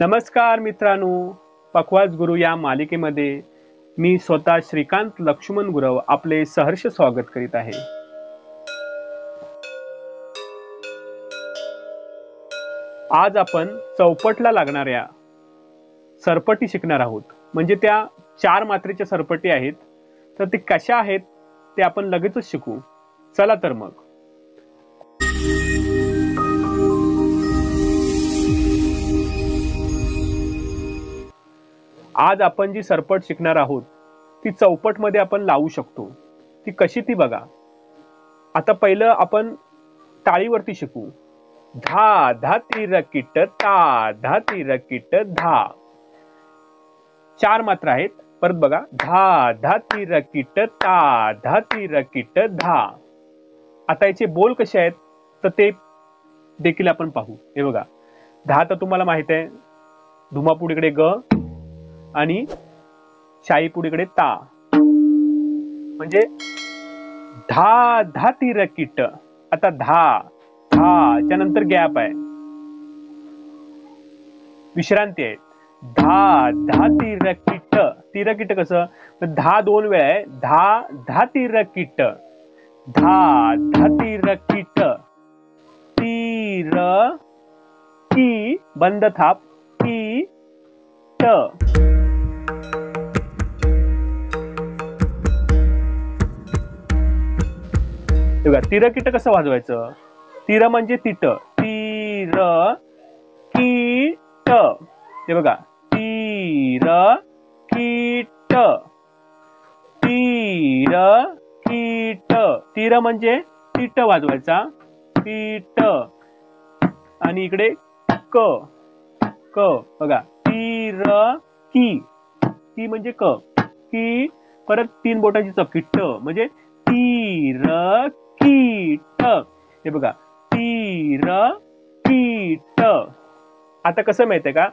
नमस्कार मित्रांनो पखवाज गुरु या मालिकेमध्ये मी स्वतः श्रीकांत लक्ष्मण गुरव आपले सहर्ष स्वागत करीत आहे. आज आपण चौपटला लागणाऱ्या सरपटी शिकणार आहोत. म्हणजे त्या चार मात्रेच्या सरपटी आहेत. तर ते कशा आहेत ते आपण लगेचच शिकू. चला तर मग. आज आपण जी सरपट शिकणार आहोत ती चौपटमध्ये आपण लावू शकतो. ती कशी ती बघा. आता पहिलं आपण टाळीवरती शिकू. धा धा तिर किट ता धा तिर किट धा. चार मात्रा आहेत. परत बघा. धा धा तिर किट ता धा तिर किट धा. आता याचे बोल कसे आहेत तर ते देखील आपण पाहू. हे बघा. धा तर तुम्हाला माहीत आहे. धुमापुडीकडे ग. आणि शाईपुडीकडे ता. म्हणजे धा धा तीर किट आता धा धा त्यानंतर गॅप आहे. विश्रांती आहे. धा धा तीर किट तिर किट कसं धा दोन वेळा आहे. धा धा तीर किट धा धा तीर किट तीर की बंद थाप. की ट बघा तिर किट कसं वाजवायचं? तिर म्हणजे तिट. तीर कीट. ते बघा तीर कीट. तीर कीट. तीर म्हणजे तीट वाजवायचा. तीट. आणि इकडे क क. बघा तीर की. ती म्हणजे क. की परत तीन बोटांची चपकी ट म्हणजे तीर हे बघा. तीर कीट. आता कसं माहितीये का?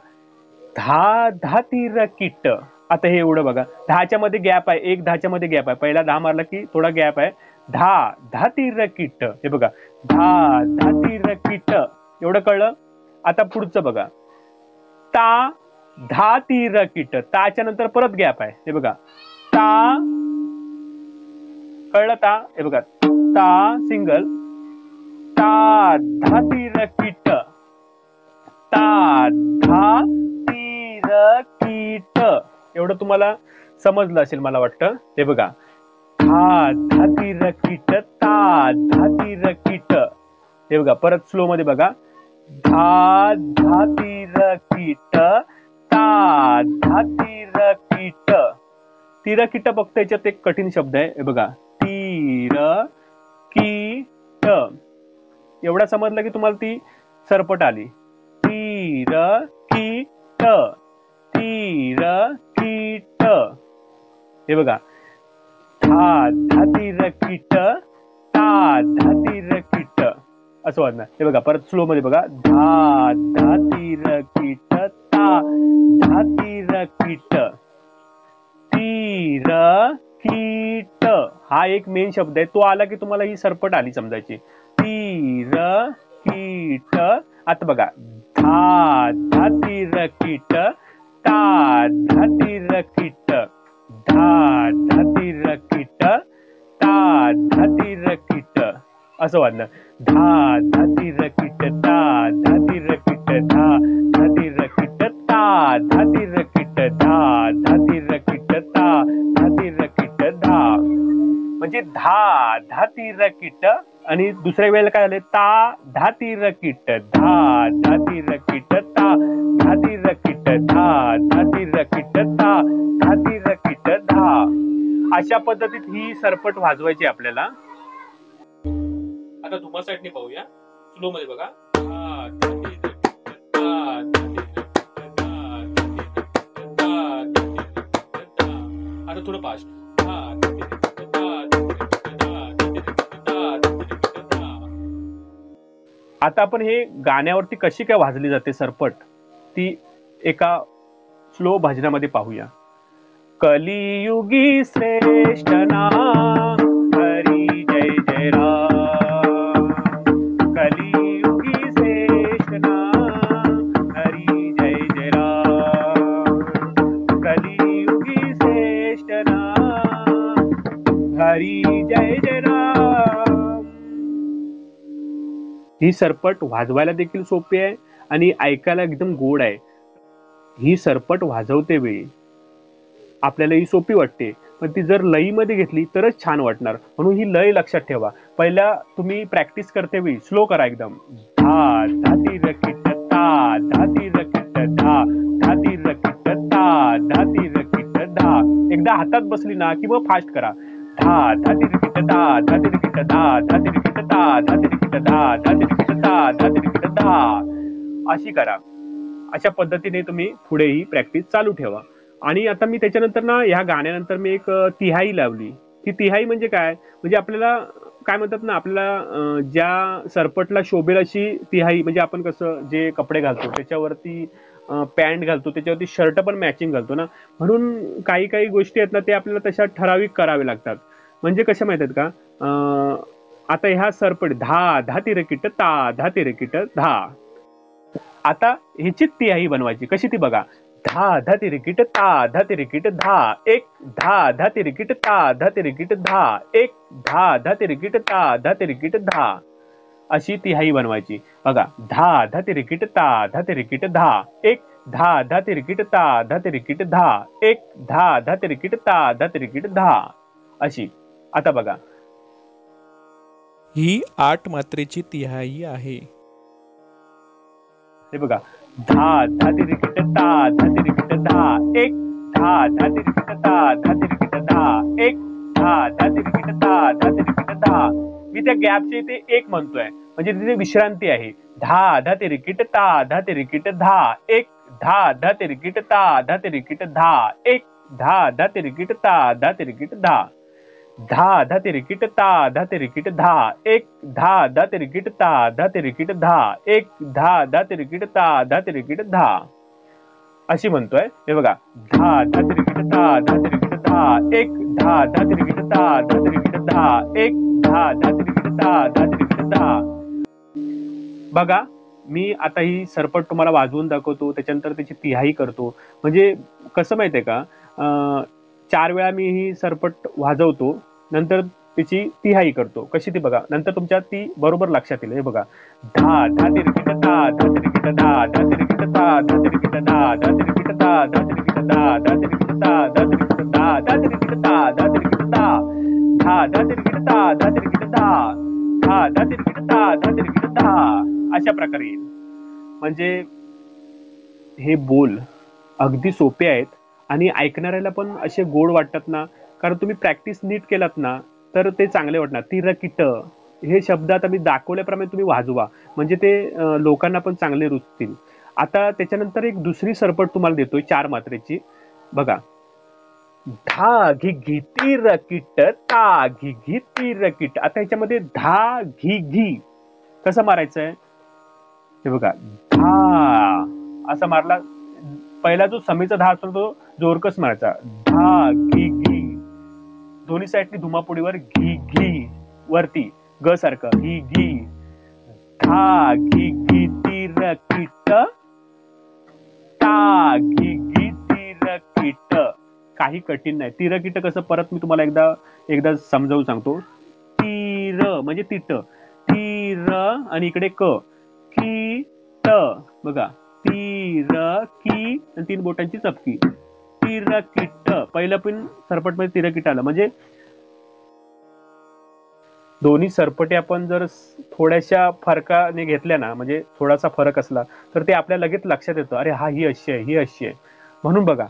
धा दहा तीर किट. आता हे एवढं बघा. दहाच्या मध्ये गॅप आहे. एक दहाच्या मध्ये गॅप आहे. पहिला दहा मारला की थोडा गॅप आहे. धा दहा तीर किट. हे बघा. धा दहा तीर किट. एवढं कळलं? आता पुढचं बघा. ता धा तीर किट. ताच्या नंतर परत गॅप आहे. हे बघा. ता कळलं ता? हे बघा. ता सिंगल धा तीर कीट ता धा तीर कीट एवढं तुम्हाला समजलं असेल मला वाटतं. हे बघा. धा धा तीर कीट ता धा तीर कीट हे बघा परत स्लो मध्ये बघा. धा धा तीर कीट ता धा तीर कीट तीर कीट फक्त याच्यात एक कठीण शब्द आहे. हे बघा. तीर कीट. एवढा समजलं की तुम्हाला ती सरपट आली. तीर कीट तीर कीट. हे बघा. धा धातीर कीट ता धातीर कीट. असं वाजणार. हे बघा परत स्लो मध्ये बघा. धा धातीर कीट ता धातीर कीट. तीर कीट. हा एक मेन शब्द आहे. तो आला की तुम्हाला ही सरपट आली समजायची. कीट. आता बघा. धा धा तीर कीट ता धा तीर कीट धा धा तीर कीट ता धा तीर कीट. असं वाटलं धा धा तीर कीट ता धा तीर कीट धा धा तीर कीट ता धा तीर कीट धा धा तीर कीट ता धा तीर कीट धा. म्हणजे धा धा तीर कीट आणि दुसऱ्या वेळेला काय झालं? ता धा तीर किट धा धा तीर किट ता धा तीर किट धा धा तीर किट ता धा तीर किट धा. अशा पद्धतीत ही सरपट वाजवायची आपल्याला. आता धुमा साईडने पाहूया. स्लो मध्ये बघा. आता आपण हे गाण्यावरती कशी काय वाजली जाते सरपट ती एका स्लो भजनामध्ये पाहूया. कलियुगी श्रेष्ठ नाम ही सरपट वाजवायला देखील सोपी आहे आणि ऐकायला एकदम गोड आहे. ही सरपट वाजवते वेळी. आपल्याला ही सोपी वाटते. पण ती जर लईमध्ये घेतली तरच छान वाटणार. म्हणून ही लय लक्षात ठेवा. पहिला तुम्ही प्रॅक्टिस करते वेळी. स्लो करा एकदम. धा धाती रकिट धा धाती रकिट धा धाती रकिट धा धाती रकिट धा. एकदा हातात बसली ना की मग फास्ट करा. धा धा धा धा धा धा धा अशी करा. अशा पद्धतीने तुम्ही पुढेही प्रॅक्टिस चालू ठेवा. आणि आता मी त्याच्यानंतर ना ह्या गाण्यानंतर मी एक तिहाई लावली. ती तिहाई म्हणजे काय? म्हणजे आपल्याला काय म्हणतात ना आपल्याला ज्या सरपटला शोभेल अशी तिहाई म्हणजे आपण कसं जे कपडे घालतो त्याच्यावरती पॅन्ट घालतो त्याच्यावरती शर्ट पण मॅचिंग घालतो ना. म्हणून काही काही गोष्टी आहेत ना ते आपल्याला तशा ठराविक करावे लागतात. म्हणजे कशा माहीत आहेत का? आता ह्या सरपट धा धा तिरकिट ता धा तिरकिट धा. आता ह्याची तिहाई बनवायची. कशी ती बघा? धा धा तिरकिट ता धा तिरकिट धा. एक धा धा तिरकिट ता धा तिरकिट धा. एक धा धा तिरकिट ता धा तिरकिट धा. अशी तिहाई बनवायची बघा धा धा तिरकिट ता धा तिरकिट धा एक धा धा तिरकिट ता धा तिरकिट धा एक धा धा तिरकिट ता धा तिरकिट धा अशी आता बघा ही आठ मात्रेची तिहाई आहे हे बघा धा धा तिरकिट ता धा तिरकिट धा एक धा धा तिरकिट ता धा तिरकिट धा एक धा धा तिरकिट ता धा तिरकिट धा मी त्या गॅपच्या इथे एक म्हणतोय म्हणजे तिथे विश्रांती आहे धा धा तिरकिट ता धा तिरकिट धा एक धा धा तिरकिट ता धा तिरकिट धा एक धा धा तिरकिट ता धा तिरकिट धा धा धा तिरकिट ता धा तिरकिट धा एक धा धा तिरकिट ता धा तिरकिट धा एक धा धा तिरकिट ता धा तिरकिट धा अशी म्हणतोय हे बघा धा धा तिरकिट ता धा तिरकिट धा एक धा धा ता धा तिरकिट धा एक धा धा ता धा तिरकिट धा बघा मी आता ही सरपट तुम्हाला वाजवून दाखवतो त्याच्यानंतर त्याची तिहाई करतो म्हणजे कसं माहितीये का चार वेळा मी ही सरपट वाजवतो नंतर त्याची तिहाई करतो कशी ती बघा नंतर तुमच्या ती बरोबर लक्षात येईल हे बघा धा धा तिरकिट धा धा तिरकिट धा धा तिरकिट धा धा तिरकिट धा धा तिरकिट धा धा तिरकिट धा धा तिरकिट धा धा तिरकिट धा धा तिरकिट धा धा तिरकिट धा धा धा तिरकिट धा धा तिरकिट धा धा धा तिरकिट धा धा तिरकिट धा अशा प्रकारे येईल. म्हणजे हे बोल अगदी सोपे आहेत आणि ऐकणाऱ्याला पण असे गोड वाटतात ना कारण तुम्ही प्रॅक्टिस नीट केलात ना तर ते चांगले वाटणार. तिरकिट हे शब्द आता मी दाखवल्याप्रमाणे तुम्ही वाजवा. म्हणजे ते लोकांना पण चांगले रुचतील. आता त्याच्यानंतर एक दुसरी सरपट तुम्हाला देतोय चार मात्रेची. बघा. धा घी घी तिरकिट ता घी घी तिरकिट. आता ह्याच्यामध्ये धा घी घी कसं मारायचं आहे हे बघा धा असा मारला पहिला जो समीचा धा असतो तो जोरकस मारायचा. धा घी घी. दोन्ही साईडनी धुमापुडीवर घी घी. वरती ग सारखं घी घी. धा घी घी तिर किट ता घी घी तिर किट काही कठीण नाही. तीर किट कसं परत मी तुम्हाला एकदा एकदा समजावून सांगतो. तीर म्हणजे तिट. तीर आणि इकडे क. की त बघा तिरकी आणि तीन बोटांची चपकी. तिरकिट पहिलं पण सरपटमध्ये तिरकिट आलं. म्हणजे दोन्ही सरपटे आपण जर थोड्याशा फरकाने घेतल्या ना म्हणजे थोडासा फरक असला तर ते आपल्या लगेच लक्षात येतं. अरे हा ही अशी आहे ही अशी आहे. म्हणून बघा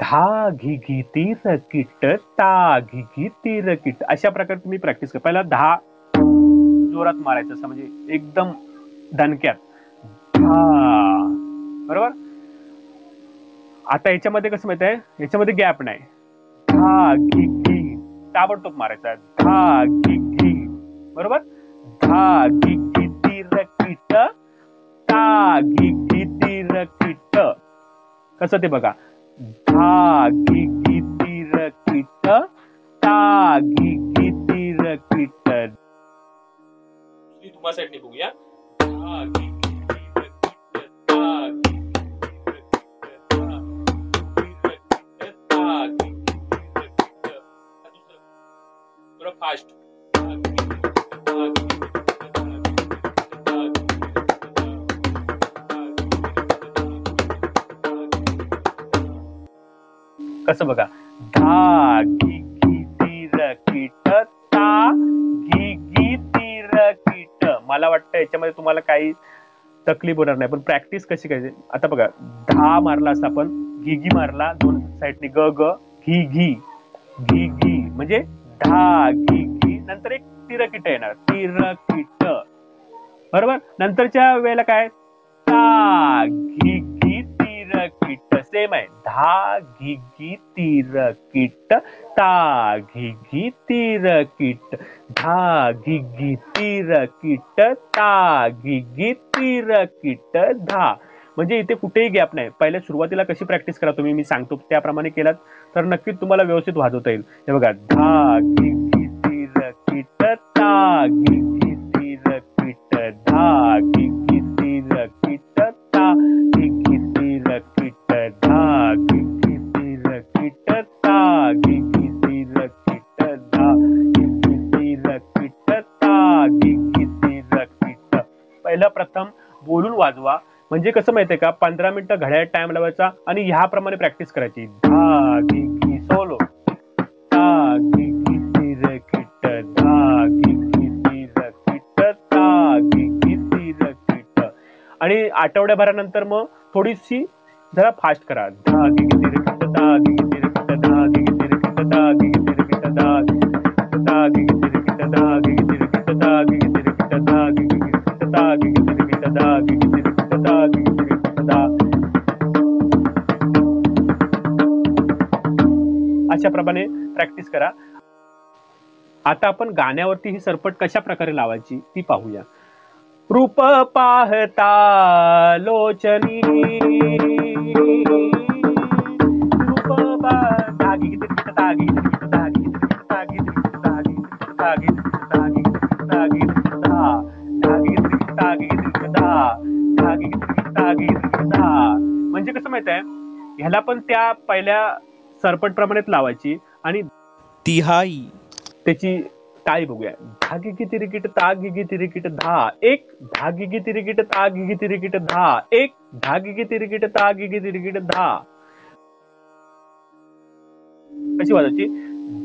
धा घी घी तिरकिट ता घी घी तिरकिट अशा प्रकारे तुम्ही प्रॅक्टिस करा. पहिला धा जोरात मारायचं असं म्हणजे एकदम दणक्यात बरोबर? आता याच्यामध्ये कसं माहीत आहे? याच्यामध्ये गॅप नाही. धा घी घी. ताबडतोब मारायचा. धा घी घी. बरोबर? धा घी घी तीर किट ता घी घी तीर किट कसं ते बघा? धा घी घी तीर किट ता घी घी तीर किट तुम्हाला साईड निघूया कस कसं बघा? धा गी गी ती र मला वाटतं याच्यामध्ये तुम्हाला काही तकलीफ होणार नाही पण प्रॅक्टिस कशी करायची? आता बघा धा मारला असता आपण घी घी मारला दोन साईडने ग ग घी घी घी घी म्हणजे धा घी घी नंतर एक तिरकिट येणार तिरकिट. बरोबर? नंतरच्या वेळेला काय? ता घी घी. सेम आहे. धा घी घी तिरकीट. ता घी घी किट धा घी घी तिरकीट ता घी घी तिरकीट धा. म्हणजे इथे कुठेही गॅप नाही. पहिले सुरुवातीला कशी प्रॅक्टिस करा तुम्ही? मी सांगतो त्याप्रमाणे केलात. तर नक्कीच तुम्हाला व्यवस्थित वाजवता येईल. हे बघा. धा घी घी किट ता घी घी किट धा घी वाजवा. म्हणजे कसं माहितीये का? पंधरा मिनिटं घड्याळ टाइम लावायचा आणि ह्याप्रमाणे प्रॅक्टिस करायची. सोलो. आणि आठवड्याभरानंतर मग थोडीशी जरा फास्ट करा. धा गी गी सी धा धा धा प्रॅक्टिस करा आता आपण गाण्यावरती ही सरपट कशा प्रकारे लावायची ती पाहूया रूप पाहता लोचनी म्हणजे कसं माहीत आहे ह्याला पण त्या पहिल्या सरपट प्रमाणेच लावायची आणि तिहाई त्याची टाळी बघूया धागी किती तिरिकीट तागी किती तिरिकीट दहा एक धागी किती तिरिकीट तागी किती तिरिकीट दहा एक धागी किती तिरिकीट तागी किती तिरिकीट दहा कशी वाजायची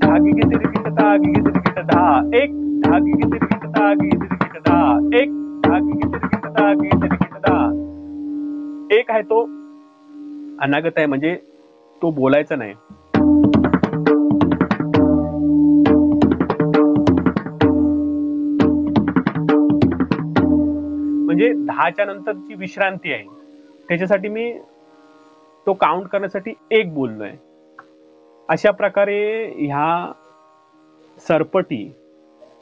धागी किती तिरिकीट तागी किती तिरिकीट दहा एक धागी किती तिरिकीट तागी किती तिरिकीट दहा एक धागी किती तिरिकीट तागी किती तिरिकीट दहा एक आहे तो अनागत आहे म्हणजे तो बोलायचा नाही दहाच्या नंतरची विश्रांती आहे. त्याच्यासाठी मी तो काउंट करण्यासाठी एक बोललोय. अशा प्रकारे ह्या सरपटी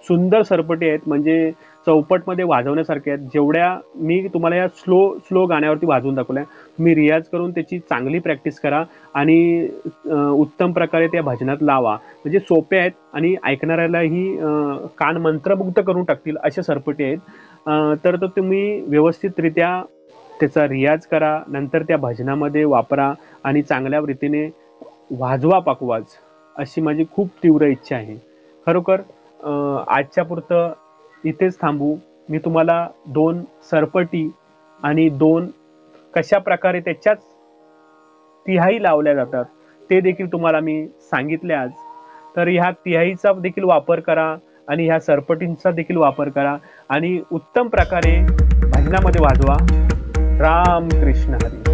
सुंदर सरपटी आहेत. म्हणजे चौपटमध्ये वाजवण्यासारख्या आहेत. जेवढ्या मी तुम्हाला या स्लो स्लो गाण्यावरती वाजवून दाखवल्या तुम्ही रियाज करून त्याची चांगली प्रॅक्टिस करा आणि उत्तम प्रकारे त्या भजनात लावा. म्हणजे सोपे आहेत आणि ऐकणाऱ्यालाही कान मंत्रमुग्ध करून टाकतील अशा सरपटी आहेत. तर तो तुम्ही व्यवस्थितरित्या त्याचा रियाज करा नंतर त्या भजनामध्ये वापरा आणि चांगल्या रीतीने वाजवा पाकवाज अशी माझी खूप तीव्र इच्छा आहे. खरोखर आजच्या पुरतं इथेच थांबू. मी तुम्हाला दोन सरपटी आणि दोन कशा प्रकारे त्याच्याच तिहाई लावल्या जातात ते देखील तुम्हाला मी सांगितले आज. तर ह्या तिहाईचा देखील वापर करा आणि ह्या सरपटींचा देखील वापर करा आणि उत्तम प्रकारे भजनामध्ये वाजवा. राम कृष्ण हरी.